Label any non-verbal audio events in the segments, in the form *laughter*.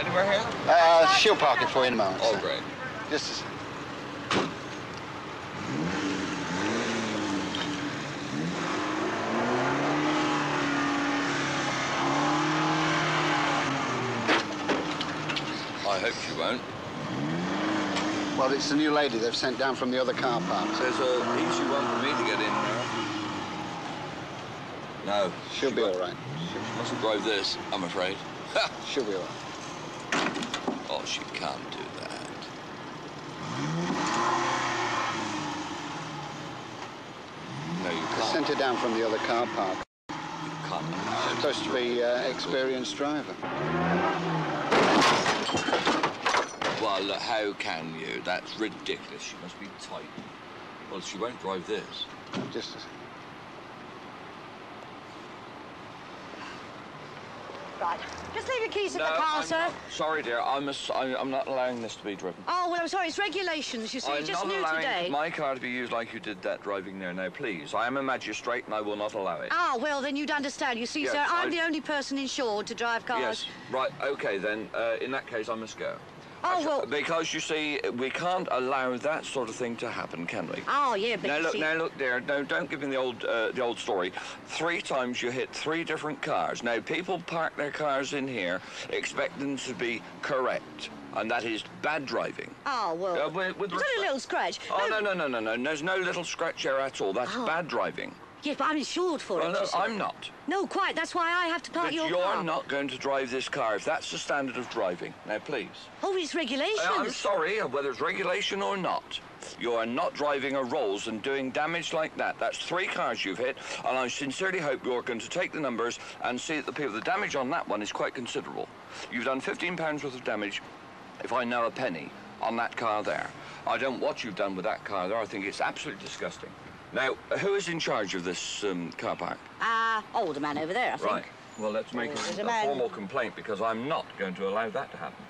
Anywhere here? Uh, she'll park it for you in a moment. Oh, sir. great. Just a second. I hope she won't. Well, it's the new lady they've sent down from the other car park. So There's an easy one for me to get in there. No. She'll she be all right. She mustn't drive this, I'm afraid. Ha! *laughs* She'll be all right. Oh, she can't do that. No, you can't. sent her down from the other car park. You can't. She's supposed to be uh, experienced driver. Well, uh, how can you? That's ridiculous. She must be tight. Well, she won't drive this. Just a second. Right. Just leave your keys at No, the car, I'm sir. not- sorry, dear. I'm, a, I, I'm not allowing this to be driven. Oh, well, I'm sorry. It's regulations, you see. I'm just not new allowing today. my car to be used like you did that driving there. Now, please. I am a magistrate and I will not allow it. Ah, well, then you'd understand. You see, Yes, sir, I'm I- the only person insured to drive cars. Yes, right, okay then. Uh, in that case, I must go. Oh, well- Because you see, we can't allow that sort of thing to happen, can we? Oh, yeah, but Now look, see... now look there. No, don't give me the old, uh, the old story. Three times you hit three different cars. Now people park their cars in here, expecting to be correct, and that is bad driving. Oh, well, Uh, with- with it's only respect- a little scratch. Oh no, no, no, no, no. There's no little scratch there at all. That's Oh. bad driving. Yes, but I'm insured for Well, it, no. I'm not. No, quite. That's why I have to park But your you're car. not going to drive this car if that's the standard of driving. Now, please. Oh, it's regulations. Uh, I'm sorry, whether it's regulation or not. You are not driving a Rolls and doing damage like that. That's three cars you've hit, and I sincerely hope you're going to take the numbers and see that the people, the damage on that one is quite considerable. You've done 15 pounds worth of damage, if I know a penny, on that car there. I don't what you've done with that car there. I think it's absolutely disgusting. Now, who is in charge of this um, car park? Ah, oh, the man over there, I think. Right. Well, let's make a, a a formal complaint because I'm not going to allow that to happen.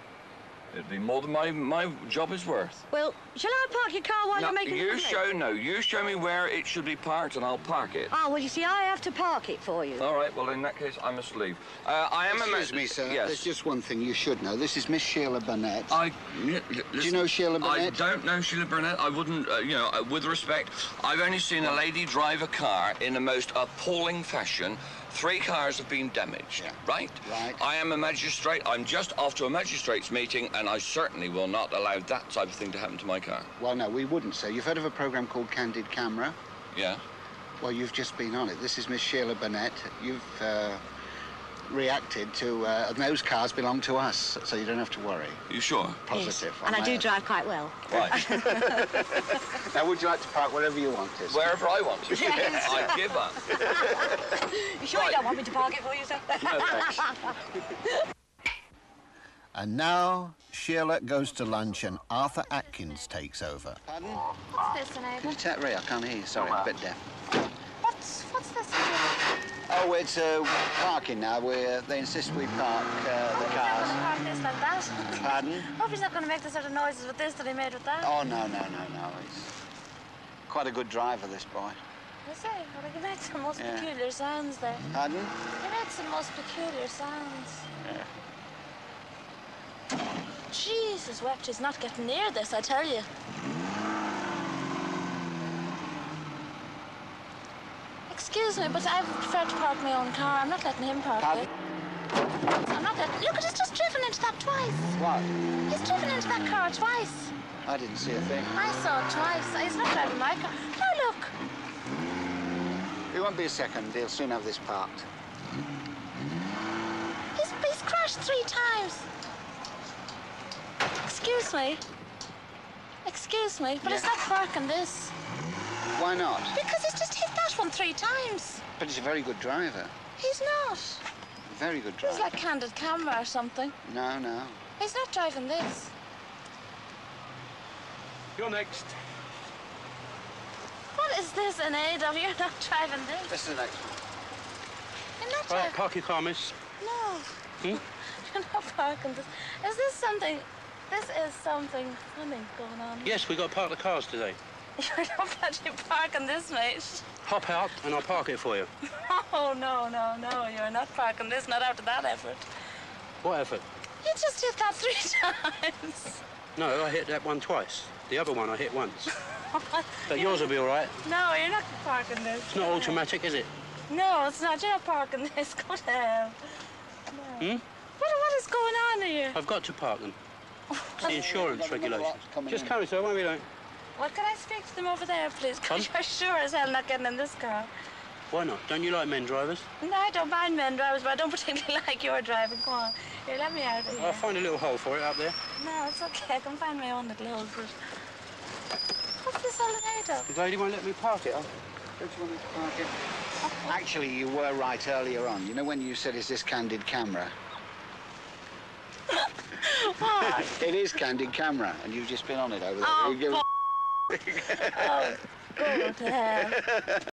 It'd be more than my, my job is worth. Well, shall I park your car while No, you're making the you complaint? show no. You show me where it should be parked, and I'll park it. Ah, well, you see, I have to park it for you. All right. Well, in that case, I must leave. Uh, I am a Excuse me, sir. Yes. There's just one thing you should know. This is Miss Sheila Burnett. I. Do you know Sheila Burnett? I don't know Sheila Burnett. I wouldn't, uh, you know, uh, with respect, I've only seen a lady drive a car in a most appalling fashion. Three cars have been damaged, Yeah. right? Right. I am a magistrate. I'm just off to a magistrate's meeting, and I certainly will not allow that type of thing to happen to my car. Well, no, we wouldn't, sir. You've heard of a program called Candid Camera? Yeah? Well, you've just been on it. This is Miss Sheila Burnett. You've uh, reacted to, uh, and those cars belong to us, so you don't have to worry. You sure? Positive. Yes. And I on do that. drive quite well. Right. *laughs* Now, would you like to park wherever you want to? Wherever I want to. Yes. I give up. *laughs* You sure Right. you don't want me to park it for you, sir? No, thanks. *laughs* And now, Sheila goes to lunch and Arthur Atkins takes over. Pardon? What's this, Can you Neighbour? tap Ray? I can't hear you. Sorry, I'm a bit deaf. What's, what's this? Oh, it's uh, parking now. We uh, they insist we park uh, the cars. Park this like that. Pardon? Hope he's not going to make the sort of noises with this that he made with that. Oh no, no, no, no. He's quite a good driver, this boy. I say, well, he made some most Yeah. peculiar sounds there. Pardon? He made some most peculiar sounds. Jesus wept, he's not getting near this, I tell you. Excuse me, but I prefer to park my own car. I'm not letting him park Pardon? it. I'm not letting... Look, he's just driven into that twice. What? He's driven into that car twice. I didn't see a thing. I saw it twice. He's not driving my car. Now look. It won't be a second. He'll soon have this parked. He's, he's crashed three times. Excuse me. Excuse me, but Yeah. not parking this. Why not? Because it's just hit that one three times. But he's a very good driver. He's not. Very good driver. He's driver. like candid camera or something. No, no. He's not driving this. You're next. What is this in aid of? You're not driving this. This is the next one. You're not Right, driving. park your car, miss. No. Hmm? *laughs* You're not parking this. Is this something? This is something funny going on. Yes, we got to park the cars today. *laughs* You're not bloody parking this, mate. Hop out and I'll park it for you. *laughs* Oh, no, no, no. You're not parking this, not after that effort. What effort? You just hit that three *laughs* times. No, I hit that one twice. The other one I hit once. But yours will be all right. No, you're not parking this. It's not automatic, is it? No, it's not. You're not parking this. Go to hell. No. Hmm? What, what is going on here? I've got to park them. It's the insurance regulations. lot Just in. carry, so I won't be long. Well, can I speak to them over there, please? Come. Because *laughs* you're sure as hell not getting in this car. Why not? Don't you like men drivers? No, I don't mind men drivers, but I don't *laughs* particularly like your driving. Come on. Here, let me out of here. I'll find a little hole for it up there. No, it's okay. I can find my own little hole for it. What's this all made of? The lady won't let me park it. Don't you want me to park it? Actually, you were right earlier on. You know when you said, is this candid camera? *laughs* What? It is candid camera, and you've just been on it over there. Oh, You give- *laughs* oh, go to hell.